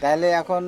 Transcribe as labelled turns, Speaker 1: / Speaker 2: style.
Speaker 1: তাহলে এখন